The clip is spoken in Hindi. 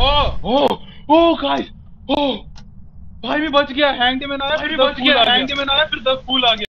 ओ ओ गाइस ओ भाई मैं बच गया हैंगमैन आया फिर बच गया हैंगमैन आया फिर दस फूल आ गया।